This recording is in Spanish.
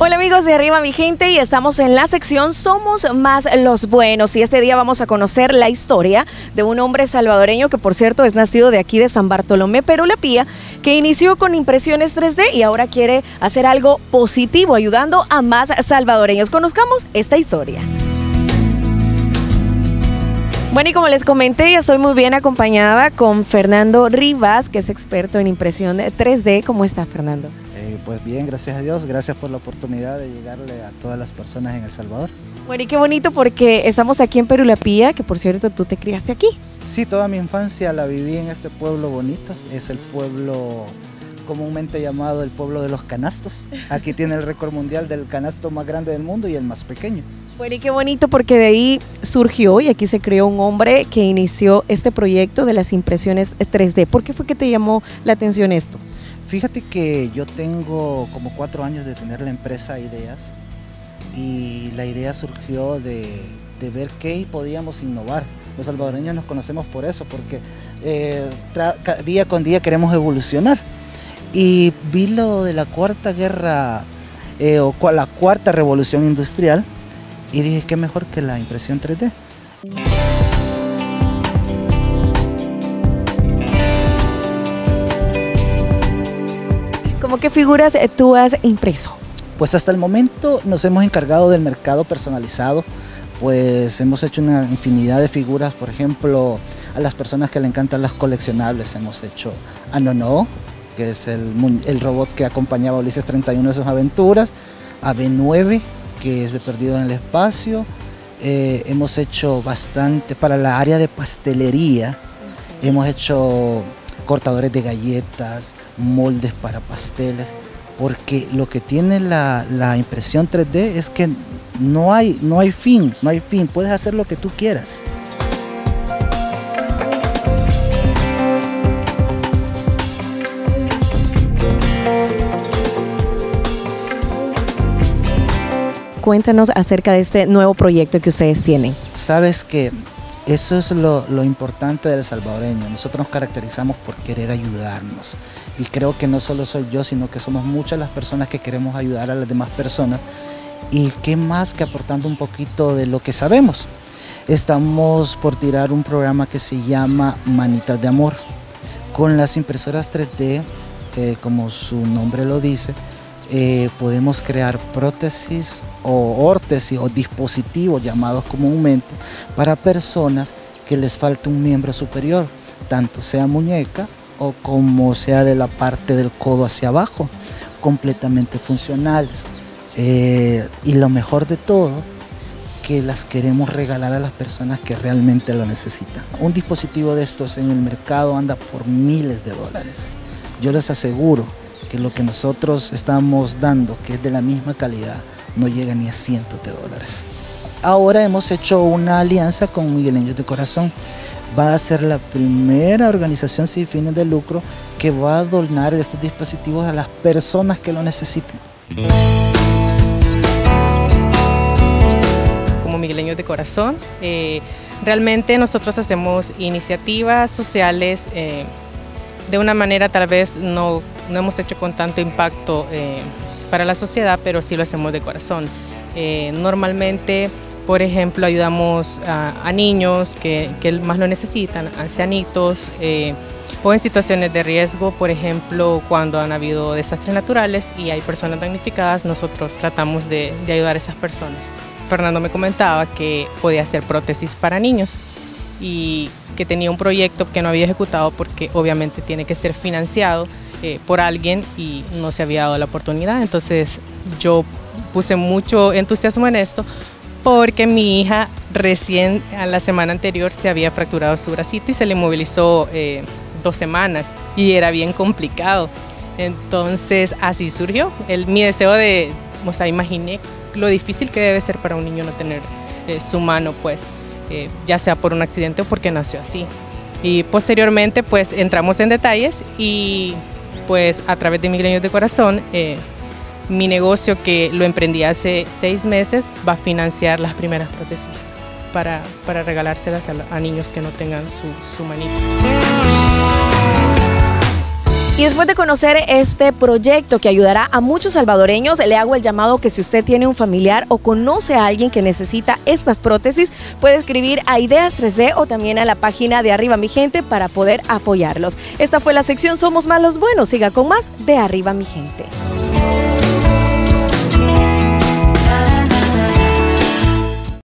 Hola amigos de Arriba mi gente y estamos en la sección Somos más los buenos y este día vamos a conocer la historia de un hombre salvadoreño que por cierto es nacido de aquí de San Bartolomé, Perú La Pía, que inició con impresiones 3D y ahora quiere hacer algo positivo ayudando a más salvadoreños. Conozcamos esta historia. Bueno, y como les comenté, estoy muy bien acompañada con Fernando Rivas, que es experto en impresión 3D. ¿Cómo está, Fernando? Pues bien, gracias a Dios, gracias por la oportunidad de llegarle a todas las personas en El Salvador. Bueno, y qué bonito porque estamos aquí en Perú La Pía, que por cierto tú te criaste aquí. Sí, toda mi infancia la viví en este pueblo bonito, es el pueblo comúnmente llamado el pueblo de los canastos. Aquí tiene el récord mundial del canasto más grande del mundo y el más pequeño. Bueno, y qué bonito porque de ahí surgió y aquí se creó un hombre que inició este proyecto de las impresiones 3D. ¿Por qué fue que te llamó la atención esto? Fíjate que yo tengo como cuatro años de tener la empresa Ideas y la idea surgió de, ver qué podíamos innovar. Los salvadoreños nos conocemos por eso, porque eh, día con día queremos evolucionar. Y vi lo de la cuarta guerra eh, o la cuarta revolución industrial y dije, qué mejor que la impresión 3D. Qué figuras eh, tú has impreso? Pues hasta el momento nos hemos encargado del mercado personalizado, pues hemos hecho una infinidad de figuras, por ejemplo, a las personas que le encantan las coleccionables, hemos hecho a Nono, que es el, el robot que acompañaba a Ulises 31 en sus aventuras, a B9, que es de Perdido en el Espacio, eh, hemos hecho bastante para la área de pastelería, hemos hecho cortadores de galletas, moldes para pasteles, porque lo que tiene la, impresión 3D es que no hay, no hay fin, no hay fin, puedes hacer lo que tú quieras. Cuéntanos acerca de este nuevo proyecto que ustedes tienen. Sabes que eso es lo, importante del salvadoreño. Nosotros nos caracterizamos por querer ayudarnos. Y creo que no solo soy yo, sino que somos muchas las personas que queremos ayudar a las demás personas. Y qué más que aportando un poquito de lo que sabemos. Estamos por tirar un programa que se llama Manitas de Amor. Con las impresoras 3D, que como su nombre lo dice, eh, podemos crear prótesis o órtesis o dispositivos llamados comúnmente para personas que les falta un miembro superior, tanto sea muñeca o como sea de la parte del codo hacia abajo, completamente funcionales. Eh, y lo mejor de todo, que las queremos regalar a las personas que realmente lo necesitan. Un dispositivo de estos en el mercado anda por miles de dólares. Yo les aseguro que lo que nosotros estamos dando, que es de la misma calidad, no llega ni a cientos de dólares. Ahora hemos hecho una alianza con Miguel de Corazón. Va a ser la primera organización sin fines de lucro que va a donar estos dispositivos a las personas que lo necesiten. Como Migueleños de Corazón, eh, realmente nosotros hacemos iniciativas sociales eh, de una manera tal vez no no hemos hecho con tanto impacto eh, para la sociedad, pero sí lo hacemos de corazón. Eh, normalmente, por ejemplo, ayudamos a, niños que, más lo necesitan, ancianitos, eh, o en situaciones de riesgo, por ejemplo, cuando han habido desastres naturales y hay personas damnificadas, nosotros tratamos de, de ayudar a esas personas. Fernando me comentaba que podía hacer prótesis para niños y que tenía un proyecto que no había ejecutado porque obviamente tiene que ser financiado eh, por alguien y no se había dado la oportunidad. Entonces yo puse mucho entusiasmo en esto porque mi hija recién a la semana anterior se había fracturado su bracito y se le inmovilizó eh, dos semanas y era bien complicado. Entonces así surgió el, mi deseo de, o sea, imaginé lo difícil que debe ser para un niño no tener eh, su mano, pues, ya sea por un accidente o porque nació así. Y posteriormente, pues, entramos en detalles y pues a través de Migrenios de Corazón, eh, mi negocio que lo emprendí hace seis meses va a financiar las primeras prótesis para, para regalárselas a, niños que no tengan su, su manito. Y después de conocer este proyecto que ayudará a muchos salvadoreños, le hago el llamado que si usted tiene un familiar o conoce a alguien que necesita estas prótesis, puede escribir a Ideas 3D o también a la página de Arriba Mi Gente para poder apoyarlos. Esta fue la sección Somos Más los Buenos. Siga con más de Arriba Mi Gente.